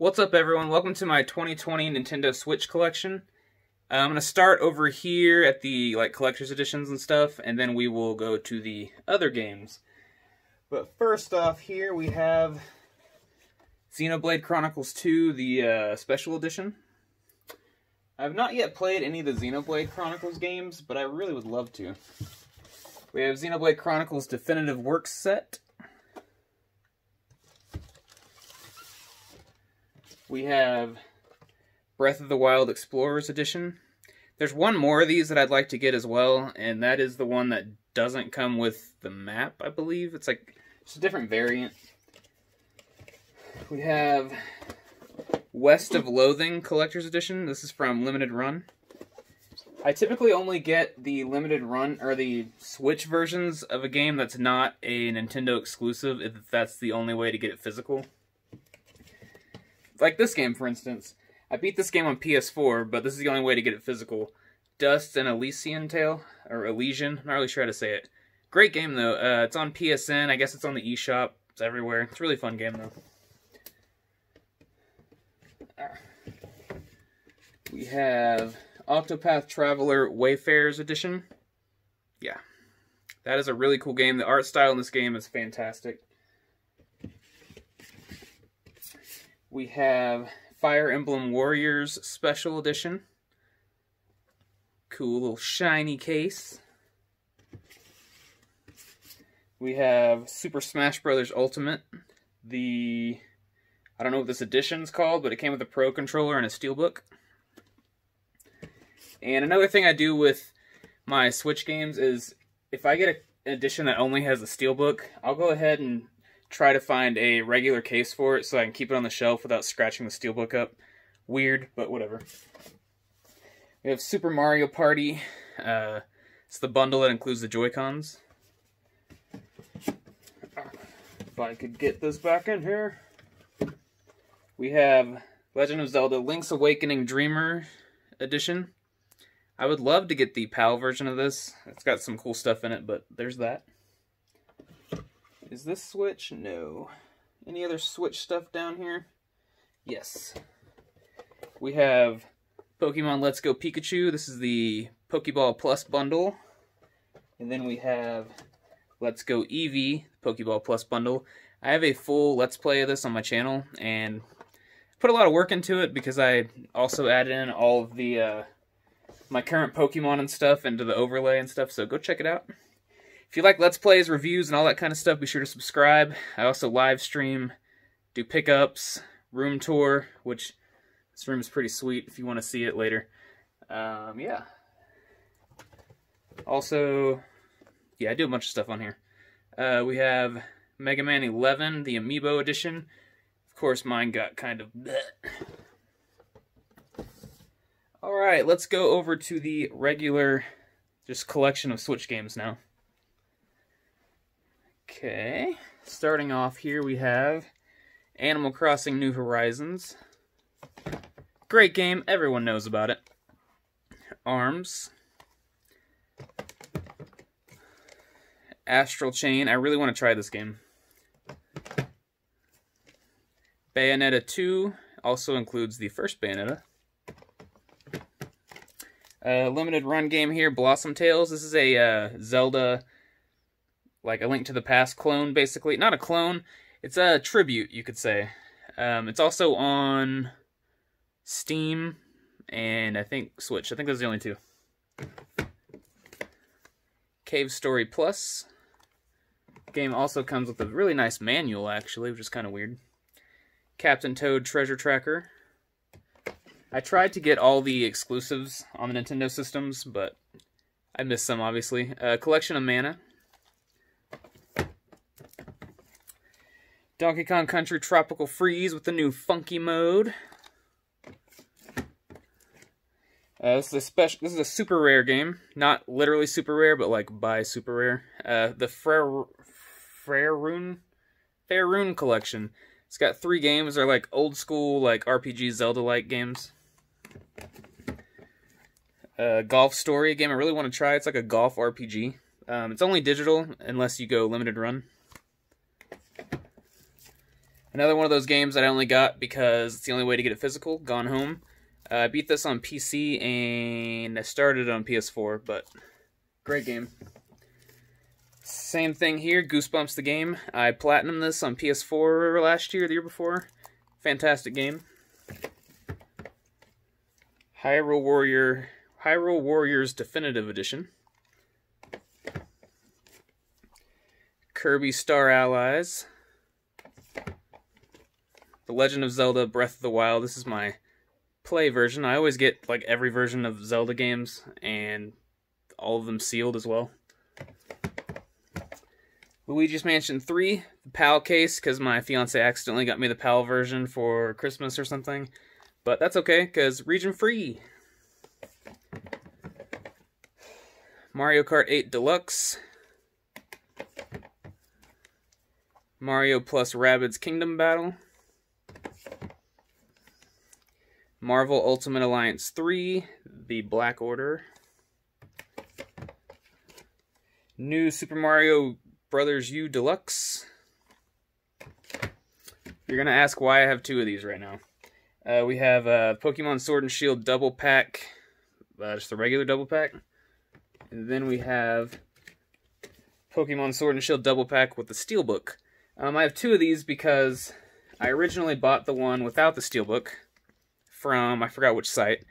What's up everyone? Welcome to my 2020 Nintendo Switch collection. Uh, I'm going to start over here at the like collector's editions and stuff, and then we will go to the other games. But first off here we have Xenoblade Chronicles 2, the uh, special edition. I've not yet played any of the Xenoblade Chronicles games, but I really would love to. We have Xenoblade Chronicles Definitive Works Set. We have Breath of the Wild Explorers Edition. There's one more of these that I'd like to get as well, and that is the one that doesn't come with the map, I believe. It's like, it's a different variant. We have West of Loathing Collector's Edition. This is from Limited Run. I typically only get the limited run or the Switch versions of a game that's not a Nintendo exclusive if that's the only way to get it physical. Like this game, for instance. I beat this game on PS4, but this is the only way to get it physical. Dust and Elysian Tail, or Elysian, I'm not really sure how to say it. Great game though. Uh, it's on PSN. I guess it's on the eShop. It's everywhere. It's a really fun game though. We have Octopath Traveler Wayfarers Edition. Yeah. That is a really cool game. The art style in this game is fantastic. We have Fire Emblem Warriors Special Edition. Cool little shiny case. We have Super Smash Bros. Ultimate. The I don't know what this edition's called, but it came with a Pro controller and a steelbook. And another thing I do with my Switch games is if I get an edition that only has a steelbook, I'll go ahead and try to find a regular case for it so I can keep it on the shelf without scratching the steelbook up. Weird, but whatever. We have Super Mario Party. Uh, it's the bundle that includes the Joy-Cons. If I could get this back in here. We have Legend of Zelda Link's Awakening Dreamer Edition. I would love to get the PAL version of this. It's got some cool stuff in it, but there's that. Is this Switch? No. Any other Switch stuff down here? Yes. We have Pokemon Let's Go Pikachu. This is the Pokeball Plus bundle. And then we have Let's Go Eevee, Pokeball Plus bundle. I have a full Let's Play of this on my channel, and put a lot of work into it because I also added in all of the uh, my current Pokemon and stuff into the overlay and stuff, so go check it out. If you like Let's Plays, reviews, and all that kind of stuff, be sure to subscribe. I also live stream, do pickups, room tour, which this room is pretty sweet if you want to see it later. Um, yeah. Also, yeah, I do a bunch of stuff on here. Uh, we have Mega Man 11, the Amiibo edition. Of course, mine got kind of... Alright, let's go over to the regular just collection of Switch games now. Okay, starting off here we have Animal Crossing New Horizons. Great game, everyone knows about it. ARMS. Astral Chain, I really want to try this game. Bayonetta 2 also includes the first Bayonetta. Uh, limited run game here, Blossom Tales. This is a uh, Zelda like a Link to the Past clone, basically. Not a clone, it's a tribute, you could say. Um, it's also on Steam and I think Switch. I think those are the only two. Cave Story Plus. Game also comes with a really nice manual, actually, which is kind of weird. Captain Toad Treasure Tracker. I tried to get all the exclusives on the Nintendo systems, but I missed some, obviously. Uh, Collection of Mana. Donkey Kong Country Tropical Freeze with the new funky mode. Uh, this is a special. This is a super rare game, not literally super rare, but like by super rare. Uh, the Frere Fairune collection. It's got three games. They're like old school, like RPG Zelda-like games. Uh, golf Story, a game I really want to try. It's like a golf RPG. Um, it's only digital unless you go limited run. Another one of those games that I only got because it's the only way to get it physical, Gone Home. Uh, I beat this on PC and I started on PS4, but great game. Same thing here, Goosebumps the game. I platinum this on PS4 last year, the year before. Fantastic game. Hyrule Warrior, Hyrule Warriors Definitive Edition. Kirby Star Allies. The Legend of Zelda Breath of the Wild. This is my play version. I always get like every version of Zelda games and all of them sealed as well. Luigi's Mansion 3, the PAL case, because my fiance accidentally got me the PAL version for Christmas or something. But that's okay, because region free. Mario Kart 8 Deluxe. Mario plus Rabbids Kingdom Battle. Marvel Ultimate Alliance 3, The Black Order. New Super Mario Brothers U Deluxe. You're going to ask why I have two of these right now. Uh, we have uh, Pokemon Sword and Shield Double Pack, uh, just the regular Double Pack. And then we have Pokemon Sword and Shield Double Pack with the Steelbook. Um, I have two of these because I originally bought the one without the Steelbook from, I forgot which site.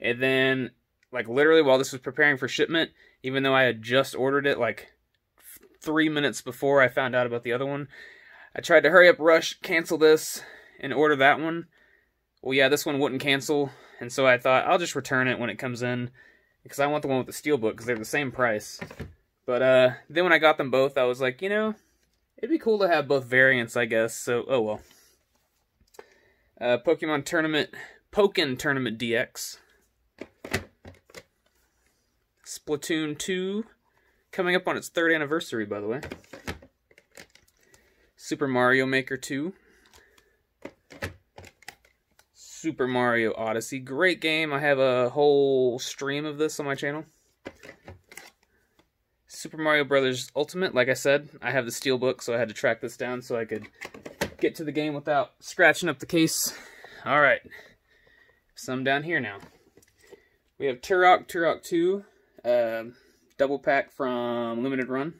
And then, like, literally while this was preparing for shipment, even though I had just ordered it, like, three minutes before I found out about the other one, I tried to hurry up, rush, cancel this, and order that one. Well, yeah, this one wouldn't cancel, and so I thought I'll just return it when it comes in, because I want the one with the steelbook, because they're the same price. But uh, then when I got them both, I was like, you know, it'd be cool to have both variants, I guess, so, oh well. Uh, Pokemon Tournament, Pokken Tournament DX. Splatoon 2, coming up on its third anniversary, by the way. Super Mario Maker 2. Super Mario Odyssey. Great game. I have a whole stream of this on my channel. Super Mario Brothers Ultimate. Like I said, I have the steelbook, so I had to track this down so I could get to the game without scratching up the case. All right. Some down here now. We have Turok, Turok 2, uh, double pack from Limited Run.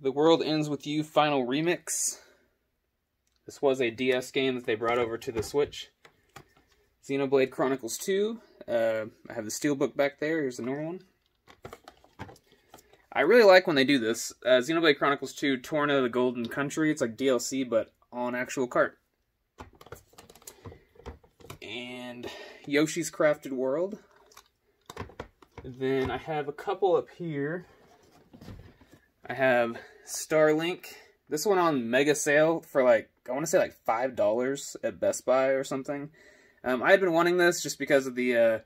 The World Ends With You Final Remix. This was a DS game that they brought over to the Switch. Xenoblade Chronicles 2. Uh, I have the Steelbook back there. Here's the normal one. I really like when they do this. Uh, Xenoblade Chronicles 2, Torna the Golden Country. It's like DLC, but on actual cart. And Yoshi's Crafted World. Then I have a couple up here. I have Starlink. This one on mega sale for like, I want to say like $5 at Best Buy or something. Um, I had been wanting this just because of the uh,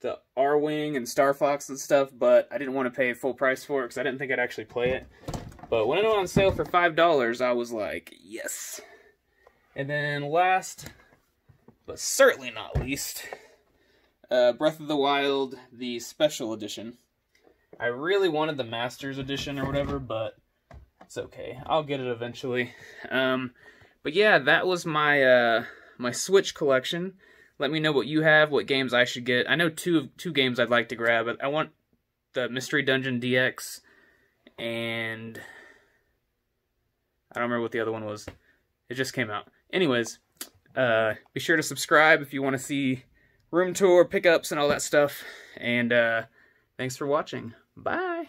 the Arwing and Star Fox and stuff, but I didn't want to pay full price for it because I didn't think I'd actually play it. But when it went on sale for $5, I was like, yes. And then last, but certainly not least, uh, Breath of the Wild, the Special Edition. I really wanted the Masters Edition or whatever, but it's okay. I'll get it eventually. Um, but yeah, that was my uh, my Switch collection. Let me know what you have, what games I should get. I know two of two games I'd like to grab. I want the Mystery Dungeon DX and I don't remember what the other one was. It just came out. Anyways, uh, be sure to subscribe if you want to see room tour, pickups, and all that stuff. And uh, thanks for watching. Bye.